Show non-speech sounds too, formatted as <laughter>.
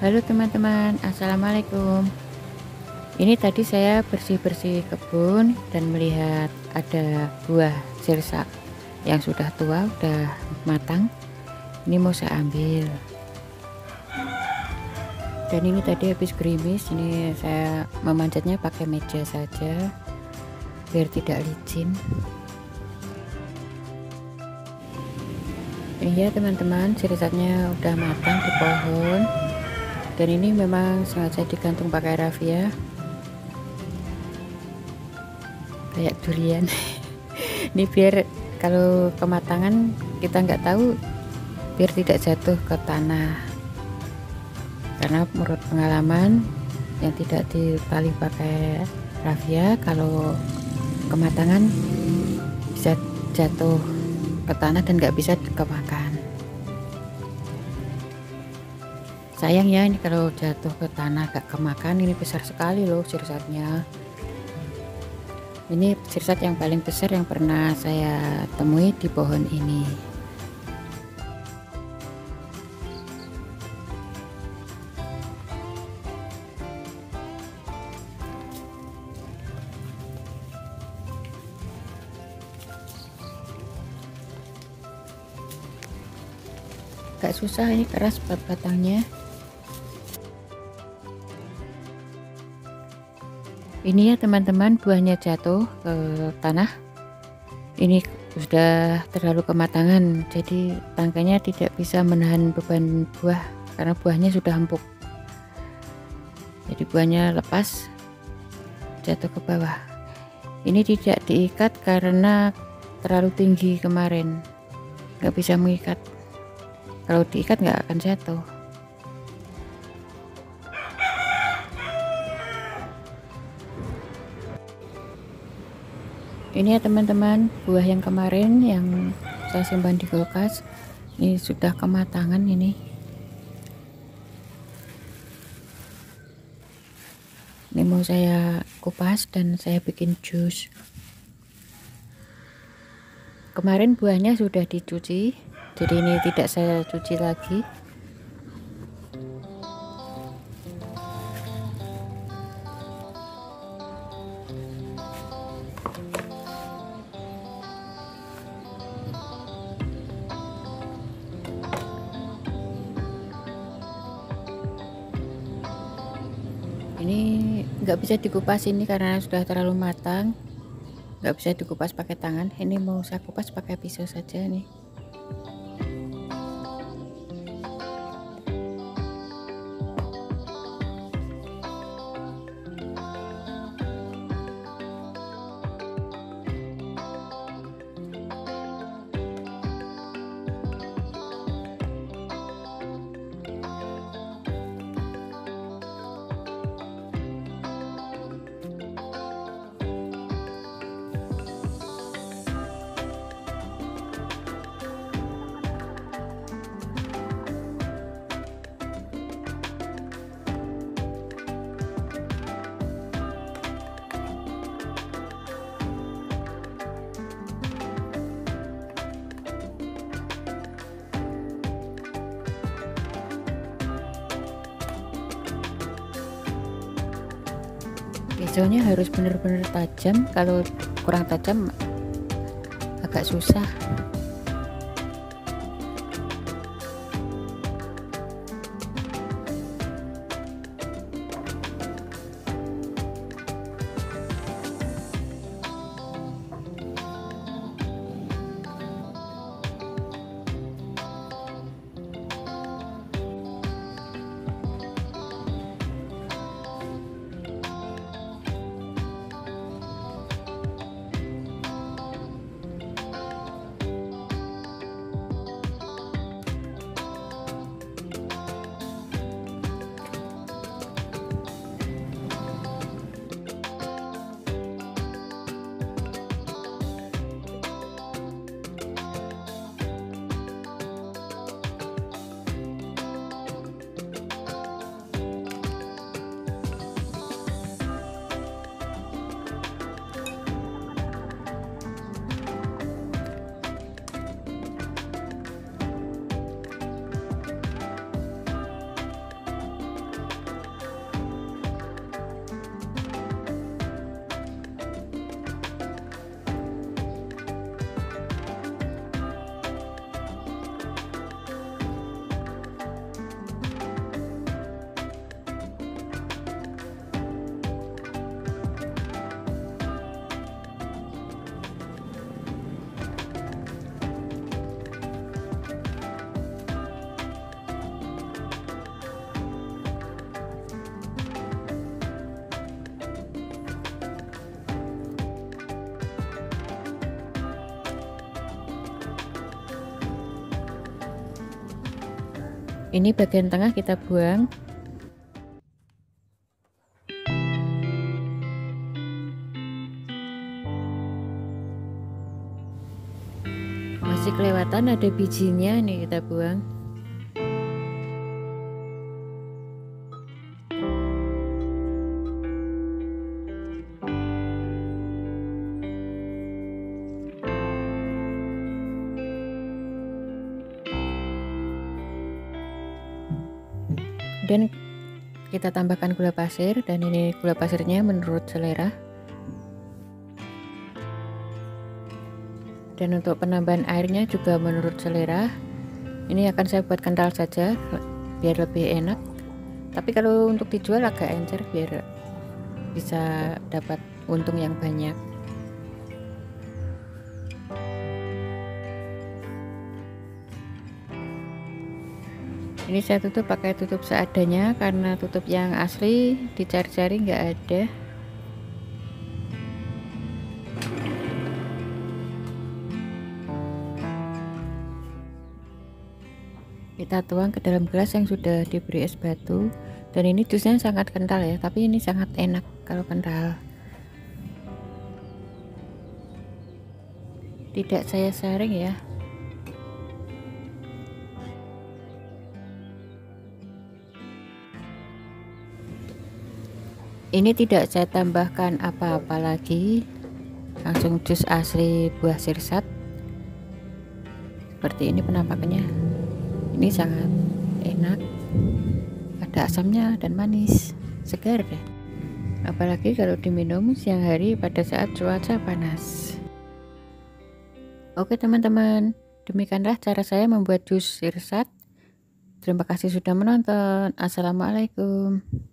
Halo teman-teman, Assalamualaikum. Ini tadi saya bersih-bersih kebun dan melihat ada buah sirsak yang sudah tua, sudah matang. Ini mau saya ambil. Dan ini tadi habis gerimis, ini saya memanjatnya pakai meja saja Biar tidak licin. Iya teman-teman, sirsaknya udah matang di pohon dan ini memang sengaja digantung pakai rafia. Kayak durian. <laughs> Ini biar kalau kematangan kita nggak tahu biar tidak jatuh ke tanah. Karena menurut pengalaman yang tidak ditali pakai rafia kalau kematangan bisa jatuh ke tanah dan nggak bisa kemakan sayang ya ini kalau jatuh ke tanah gak kemakan ini besar sekali loh sirsatnya. Ini sirsat yang paling besar yang pernah saya temui di pohon ini. Gak susah ini keras batangnya ini ya teman-teman buahnya jatuh ke tanah. Ini sudah terlalu kematangan jadi tangkainya tidak bisa menahan beban buah karena buahnya sudah empuk. Jadi buahnya lepas jatuh ke bawah. Ini tidak diikat karena terlalu tinggi kemarin. Nggak bisa mengikat. Kalau diikat nggak akan jatuh ini ya teman-teman buah yang kemarin yang saya simpan di kulkas. Ini sudah kematangan ini. Ini mau saya kupas dan saya bikin jus. Kemarin buahnya sudah dicuci jadi ini tidak saya cuci lagi ini nggak bisa dikupas ini karena sudah terlalu matang. Nggak bisa dikupas pakai tangan. Ini mau saya kupas pakai pisau saja nih pisaunya harus benar-benar tajam. Kalau kurang tajam agak susah ini bagian tengah kita buang. Masih kelewatan ada bijinya nih kita buang dan kita tambahkan gula pasir dan ini gula pasirnya menurut selera. Dan untuk penambahan airnya juga menurut selera. Ini akan saya buat kental saja biar lebih enak. Tapi kalau untuk dijual agak encer biar bisa dapat untung yang banyak ini saya tutup pakai tutup seadanya karena tutup yang asli dicari-cari nggak ada. Kita tuang ke dalam gelas yang sudah diberi es batu. Dan ini jusnya sangat kental ya tapi ini sangat enak kalau kental. Tidak saya saring ya ini tidak saya tambahkan apa-apa lagi. Langsung jus asli buah sirsat. Seperti ini penampakannya. Ini sangat enak. Ada asamnya dan manis. Segar deh. Apalagi kalau diminum siang hari pada saat cuaca panas. Oke teman-teman. Demikianlah cara saya membuat jus sirsat. Terima kasih sudah menonton. Assalamualaikum